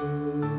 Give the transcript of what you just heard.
Música